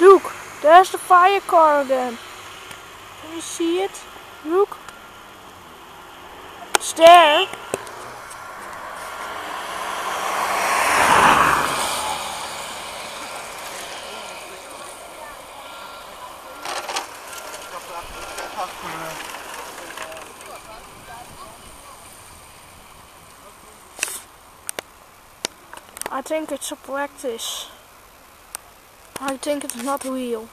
Look, there's the fire car again. Can you see it? Look. It's there. I think it's a practice. I think it's not real.